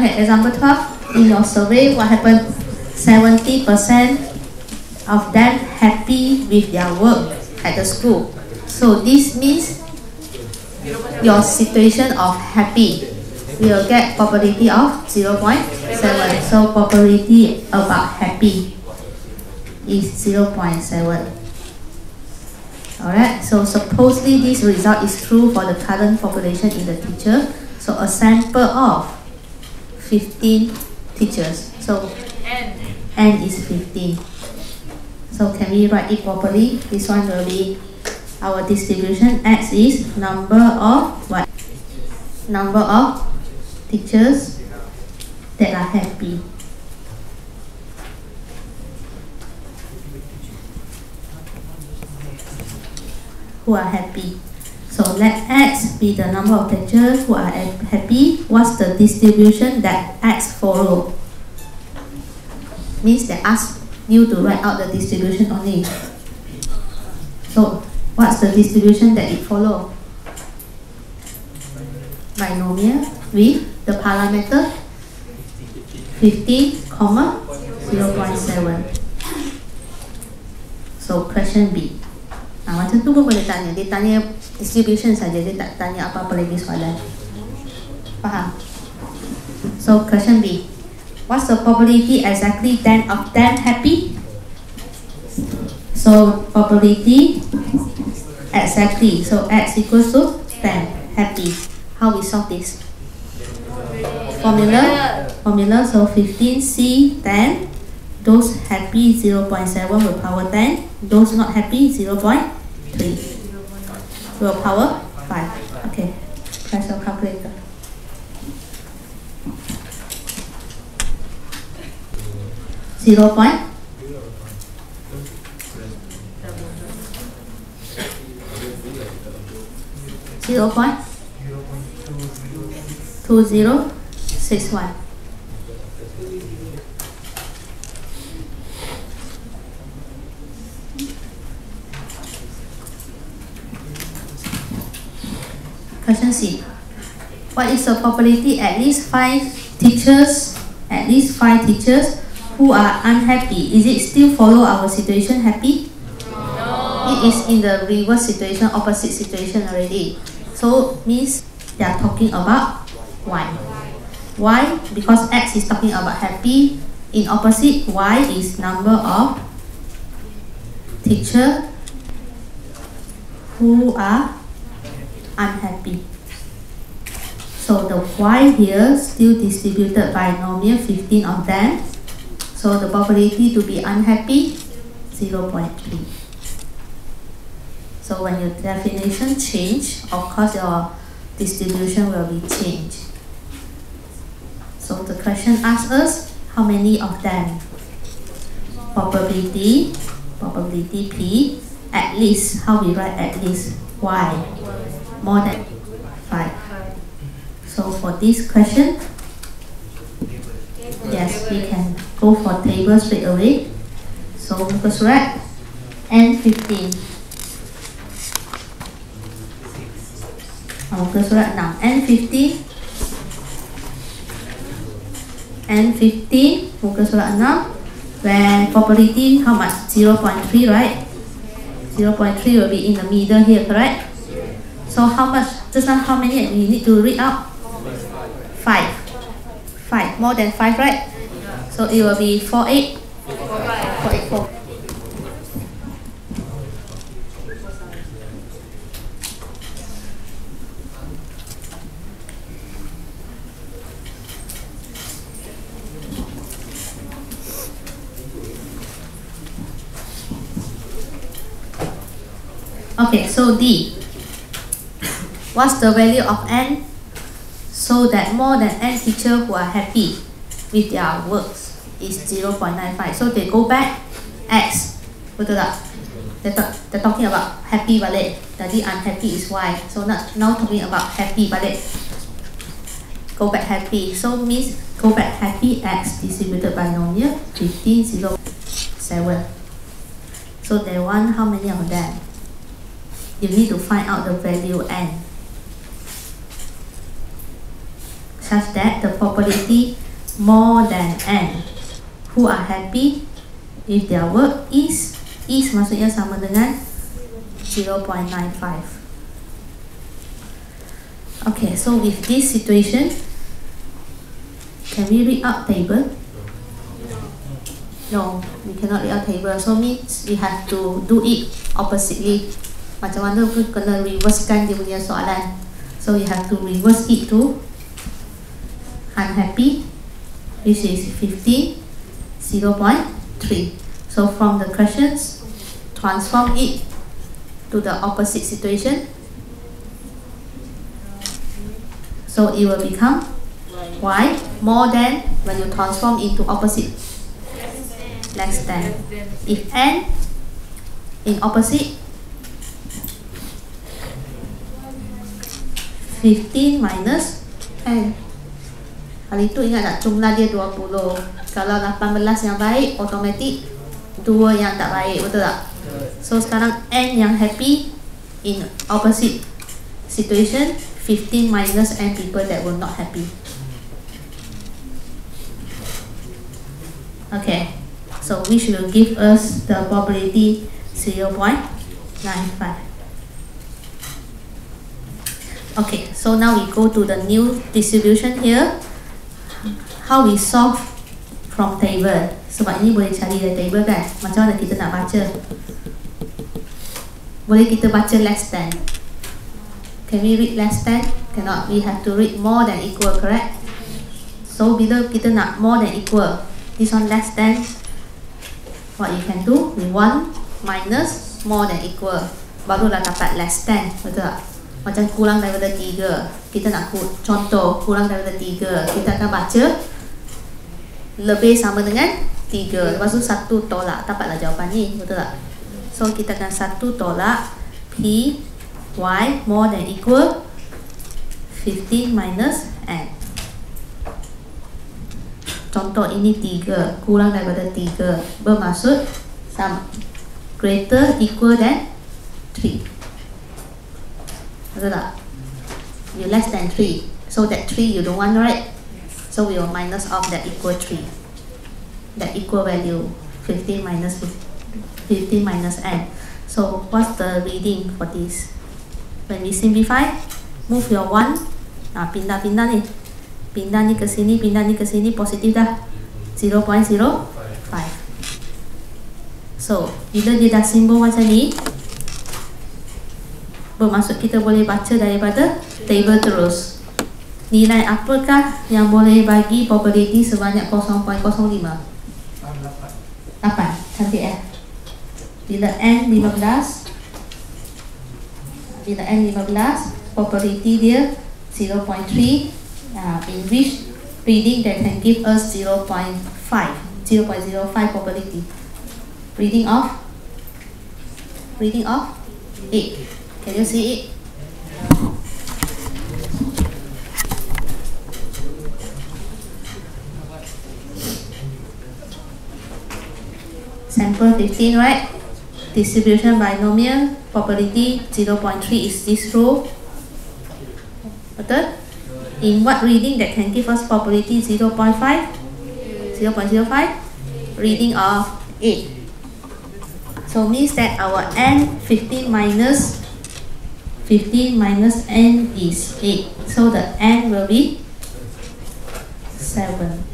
Okay, example 12. In your survey, what happened? 70% of them happy with their work at the school. So this means your situation of happy will get probability of 0.7. So probability about happy is 0.7. Alright, so supposedly this result is true for the current population in the teacher. So a sample of 15 teachers. So n, is 15. So can we write it properly? This one will be our distribution. X is number of what? Number of teachers that are happy. Who are happy. So let X be the number of teachers who are happy. What's the distribution that X follow? Means they ask you to write out the distribution only. So what's the distribution that it follow? Binomial with the parameter 50, comma 0.7. So question B. Nah, macam tu pun boleh tanya. Dia tanya distribution saja, dia tak tanya apa-apa lagi soalan. Faham? So question B. What's the probability exactly 10 of 10 happy? So probability exactly. So x equals to 10 happy. How we solve this? Formula. Formula. So 15c 10. Those happy 0.7 with power 10. Those not happy 0.7. 3. Will power 5. Okay. Press your calculator. Zero point. Zero point. Two zero six one. Question C. What is the probability at least five teachers, at least five teachers who are unhappy? Is it still follow our situation happy? No. It is in the reverse situation, opposite situation already. So means they are talking about Y. Why? Because X is talking about happy. In opposite, Y is number of teacher who are unhappy. So the y here still distributed binomial 15 of them. So the probability to be unhappy 0.3. So when your definition change, of course your distribution will be changed. So the question asks us how many of them? Probability, probability P, at least, how we write at least, y more than 5. So for this question, yes, we can go for table straight away. So muka surat N15. Muka surat 6. N15. N15, muka surat 6. When probability, how much? 0.3, right? 0.3 will be in the middle here, correct? So how much, just now how many we need to read out? Five. Five, more than five, right? So it will be four eight. Four eight four. Okay, so D. What's the value of n? So that more than n teacher who are happy with their works is 0.95. So they go back x. Betul tak? They're, talk, they're talking about happy balik. Tadi unhappy is y. So not, now talking about happy balik. Go back happy. So means go back happy x distributed binomial 15, 0, 7. So they want how many of them? You need to find out the value n. such that the probability more than n who are happy if their work is is maksudnya sama dengan 0.95 okay so with this situation can we read out table? No we cannot read out table. So means we have to do it oppositely. Macam mana pun kena reversekan dia punya soalan. So we have to reverse it to unhappy which is 50 0.3 so from the questions transform it to the opposite situation. So it will become y more than when you transform into opposite. Less than. If n in opposite 15 minus n Kali itu ingat tak? Jumlah dia 20 Kalau 18 yang baik Automatic 2 yang tak baik Betul tak? So sekarang N yang happy In opposite situation 15 minus N people that were not happy. Okay. So which will give us the probability 0.95 Okay, so now we go to the new distribution here how we solve from table. Sebab ini boleh cari dari table kan? Macam mana kita nak baca? Boleh kita baca less than? Can we read less than? Cannot. We have to read more than equal correct? So bila kita nak more than equal this one less than what you can do? We want minus more than equal. Barulah dapat less than betul tak? Macam kurang daripada 3 kita nak contoh kurang daripada 3 kita akan baca lebih sama dengan 3 lepas tu 1 tolak. Dapatlah jawapan ni betul tak? So kita akan 1 tolak. P Y more than equal 15 minus N. Contoh ini 3 kurang daripada 3 bermaksud sama. Greater equal than 3 betul tak? You less than 3 so that 3 you don't want right So we will minus off that equal 3. That equal value 15 minus 15 minus n. So what's the reading for this? When we simplify, move your 1. Nah, pindah-pindah ni. Pindah ni ke sini, pindah ni ke sini, positif dah. 0.05. So, bila dia dah simbol macam ni, bermaksud kita boleh baca daripada table terus nilai apakah yang boleh bagi probability sebanyak 0.05 8 cantik eh? Bila n 15 bila n 15 probability dia 0.3 uh, in which reading that can give us 0.5 0.05 probability. Reading of? Reading of? 8 can you see it sample 15 right? Distribution binomial probability 0.3 is this row. Betul? In what reading that can give us probability 0.5 0.05 reading of 8 so means that our n 15 minus 15 minus n is 8 so the n will be 7